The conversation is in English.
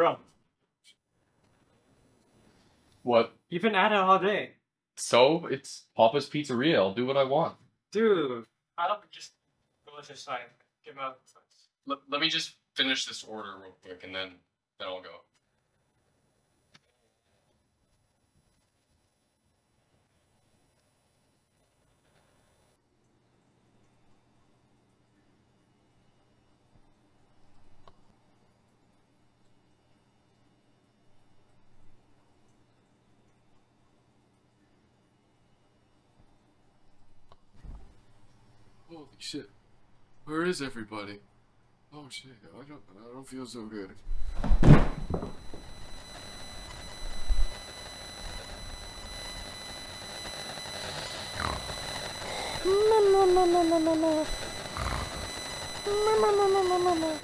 Bro, What? you've been at it all day. So it's Papa's Pizzeria. I'll do what I want. Dude, I don't just delicious sign. Give me out. Let, let me just finish this order real quick, and then then I'll go. Holy shit. Where is everybody? Oh shit, I don't I don't feel so good. No, no, no, no, no, no, no. No, no, no, no, no, no.